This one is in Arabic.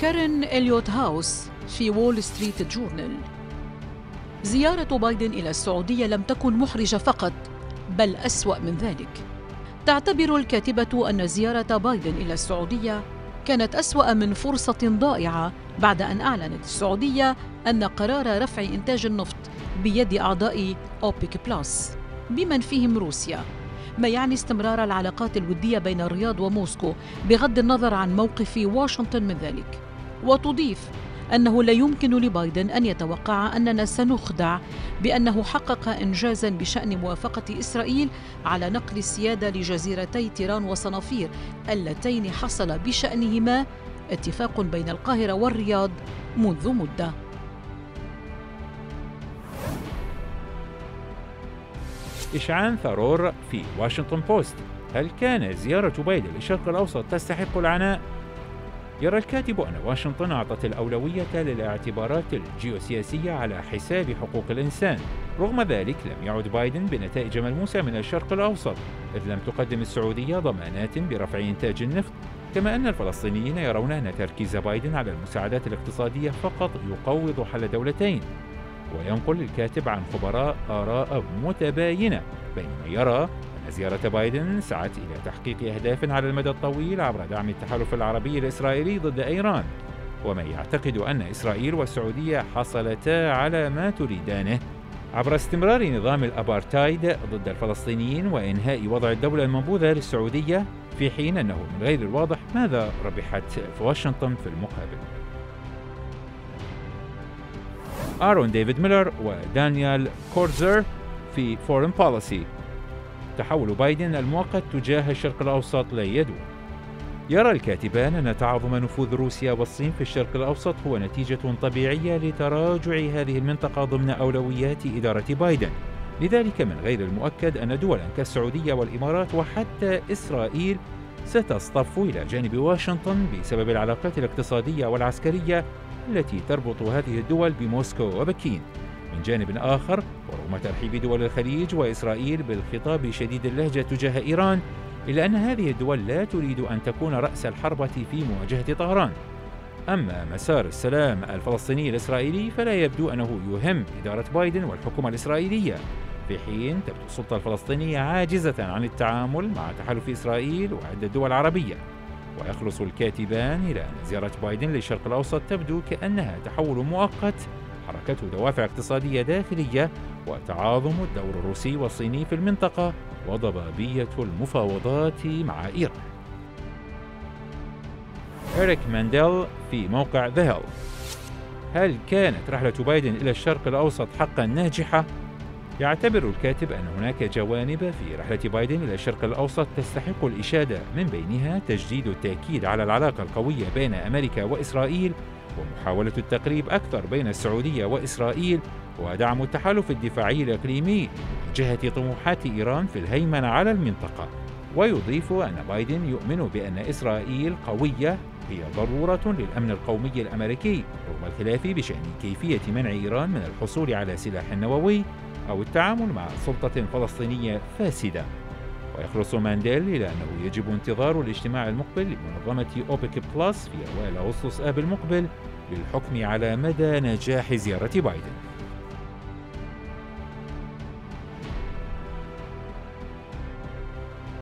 كارين إليوت هاوس في وول ستريت جورنال. زيارة بايدن إلى السعودية لم تكن محرجة فقط بل أسوأ من ذلك. تعتبر الكاتبة أن زيارة بايدن إلى السعودية كانت أسوأ من فرصة ضائعة بعد أن أعلنت السعودية أن قرار رفع إنتاج النفط بيد أعضاء أوبيك بلس بمن فيهم روسيا. ما يعني استمرار العلاقات الودية بين الرياض وموسكو بغض النظر عن موقف واشنطن من ذلك؟ وتضيف أنه لا يمكن لبايدن أن يتوقع أننا سنخدع بأنه حقق انجازا بشأن موافقة إسرائيل على نقل السيادة لجزيرتي تيران وصنافير اللتين حصل بشأنهما اتفاق بين القاهرة والرياض منذ مدة. إشعان ثارور في واشنطن بوست هل كان زيارة بايدن للشرق الأوسط تستحق العناء؟ يرى الكاتب أن واشنطن أعطت الأولوية للاعتبارات الجيوسياسية على حساب حقوق الإنسان رغم ذلك لم يعد بايدن بنتائج ملموسة من الشرق الأوسط إذ لم تقدم السعودية ضمانات برفع إنتاج النفط كما أن الفلسطينيين يرون أن تركيز بايدن على المساعدات الاقتصادية فقط يقوض حل دولتين وينقل الكاتب عن خبراء آراء متباينة بينما يرى أن زيارة بايدن سعت إلى تحقيق أهداف على المدى الطويل عبر دعم التحالف العربي الإسرائيلي ضد إيران. ومن يعتقد أن إسرائيل والسعودية حصلتا على ما تريدانه. عبر استمرار نظام الأبارتايد ضد الفلسطينيين وإنهاء وضع الدولة المنبوذة للسعودية في حين أنه من غير الواضح ماذا ربحت في واشنطن في المقابل. آرون ديفيد ميلر ودانيال كورزر في فورن بوليسي تحول بايدن المؤقت تجاه الشرق الأوسط لا يدوم يرى الكاتبان أن تعاظم نفوذ روسيا والصين في الشرق الأوسط هو نتيجة طبيعية لتراجع هذه المنطقة ضمن أولويات إدارة بايدن. لذلك من غير المؤكد أن دولا كالسعودية والإمارات وحتى إسرائيل ستصطف إلى جانب واشنطن بسبب العلاقات الاقتصادية والعسكرية التي تربط هذه الدول بموسكو وبكين. من جانب آخر ورغم ترحيب دول الخليج وإسرائيل بالخطاب شديد اللهجة تجاه إيران إلا أن هذه الدول لا تريد أن تكون رأس الحربة في مواجهة طهران. أما مسار السلام الفلسطيني الإسرائيلي فلا يبدو أنه يهم إدارة بايدن والحكومة الإسرائيلية. في حين تبدو السلطة الفلسطينية عاجزة عن التعامل مع تحالف إسرائيل وعدة دول عربية. ويخلص الكاتبان إلى أن زيارة بايدن للشرق الأوسط تبدو كأنها تحول مؤقت. حركته دوافع اقتصادية داخلية وتعاظم الدور الروسي والصيني في المنطقة وضبابية المفاوضات مع إيران. إريك مانديل في موقع ذا هيل هل كانت رحلة بايدن إلى الشرق الأوسط حقا ناجحة؟ يعتبر الكاتب أن هناك جوانب في رحلة بايدن إلى الشرق الأوسط تستحق الإشادة من بينها تجديد التأكيد على العلاقة القوية بين أمريكا وإسرائيل ومحاولة التقريب أكثر بين السعودية وإسرائيل ودعم التحالف الدفاعي الإقليمي لمواجهة طموحات إيران في الهيمنة على المنطقة. ويضيف أن بايدن يؤمن بأن إسرائيل قوية هي ضرورة للأمن القومي الأمريكي رغم الخلاف بشأن كيفية منع إيران من الحصول على سلاح نووي أو التعامل مع سلطة فلسطينية فاسدة. ويخلص مانديل إلى أنه يجب انتظار الاجتماع المقبل لمنظمة أوبك بلس في أوائل أغسطس آب المقبل للحكم على مدى نجاح زيارة بايدن.